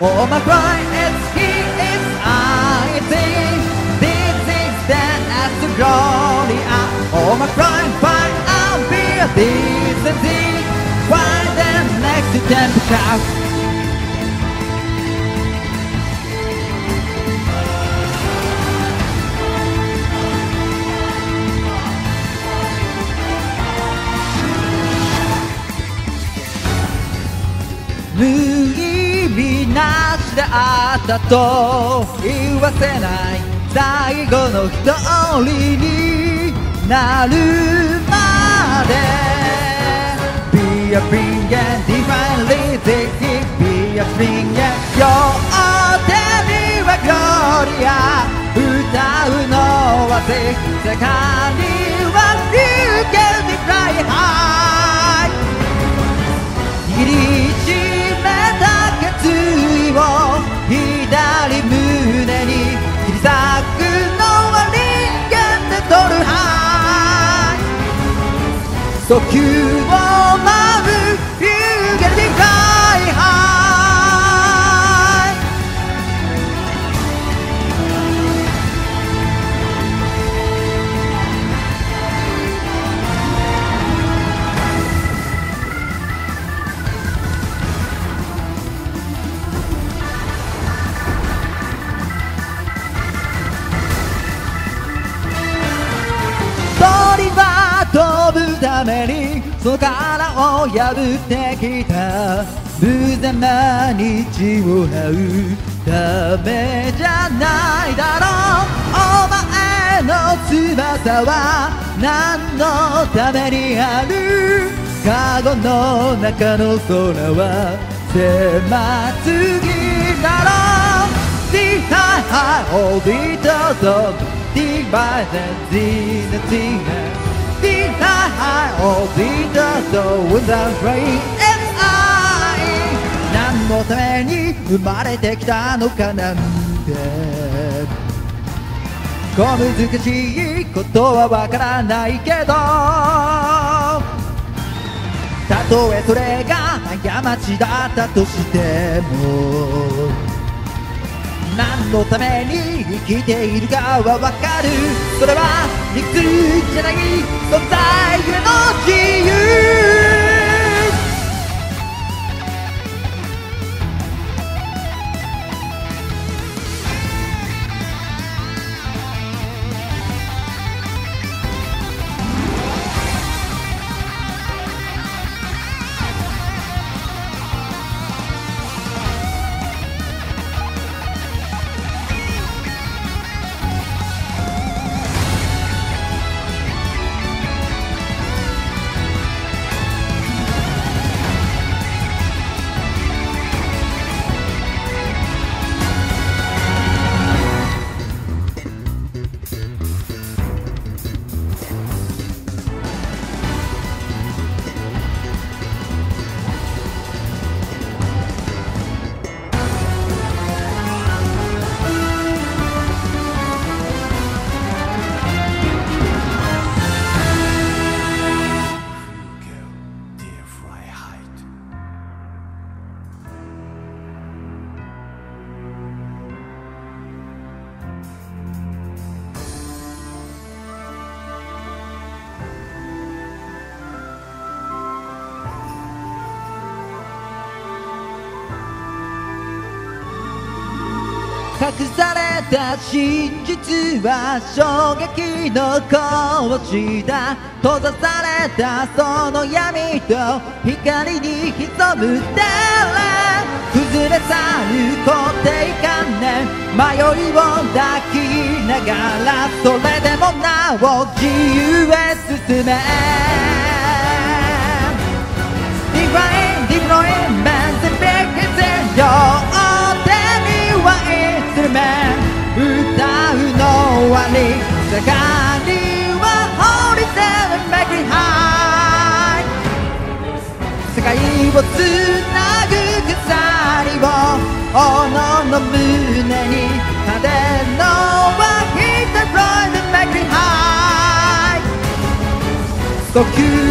Oh my pride, it's he is I think. This is that as the glory. Oh my pride, why I'll be this Why then next to them Blue なしであったと言わせない最後の一人になるまで Be a bring and divinely thinking Be a bring and 両手にはグロリア歌うのは世界訴求を待ためにその殻を破ってきた無残な日を這うためじゃないだろう。お前の翼は何のためにある？カゴの中の空は狭すぎだろう。The high high all the top Divide and see the thing The high high all the top Without rain and I. 何のために生まれてきたのかなんて。小難しいことはわからないけどたとえそれが過ちだったとしても何のために生きているかはわかる。それは理屈じゃない。存在ゆえの自由。隠された真実は衝撃の格子だ閉ざされたその闇と光に潜むデレ崩れ去る固定観念迷いを抱きながらそれでもなお自由へ進めの胸に派手のは Hit the road and make it high 呼吸を